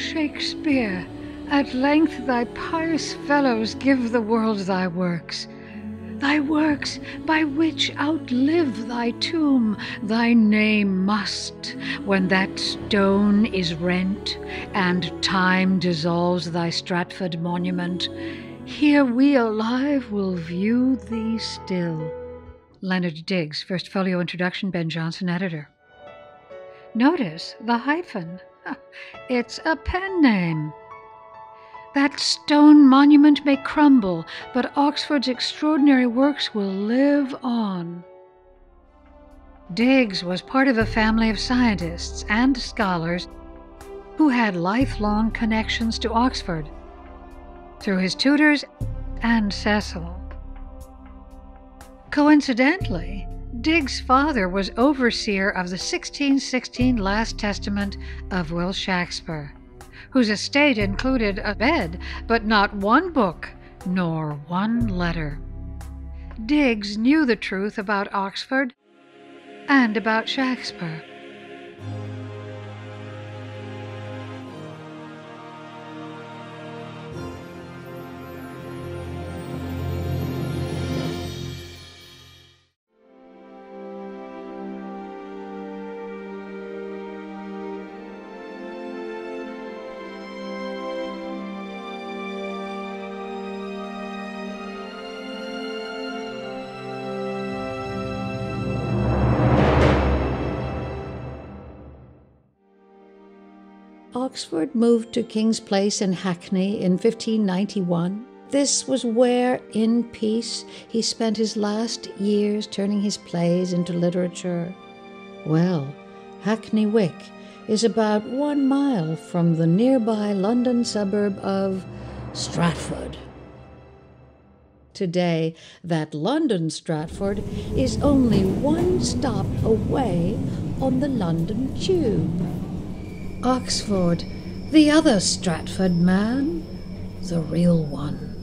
Shakespeare, at length thy pious fellows give the world thy works. Thy works by which outlive thy tomb, thy name must, when that stone is rent and time dissolves thy Stratford monument, here we alive will view thee still. Leonard Digges, First Folio Introduction, Ben Jonson, editor. Notice the hyphen. It's a pen name. That stone monument may crumble, but Oxford's extraordinary works will live on. Digges was part of a family of scientists and scholars who had lifelong connections to Oxford through his tutors and Cecil. Coincidentally, Digges' father was overseer of the 1616 Last Testament of Will Shakespeare, whose estate included a bed, but not one book nor one letter. Digges knew the truth about Oxford and about Shaxper. Oxford moved to King's Place in Hackney in 1591. This was where, in peace, he spent his last years turning his plays into literature. Well, Hackney Wick is about one mile from the nearby London suburb of Stratford. Today, that London Stratford is only one stop away on the London Tube. Oxford, the other Stratford man, the real one.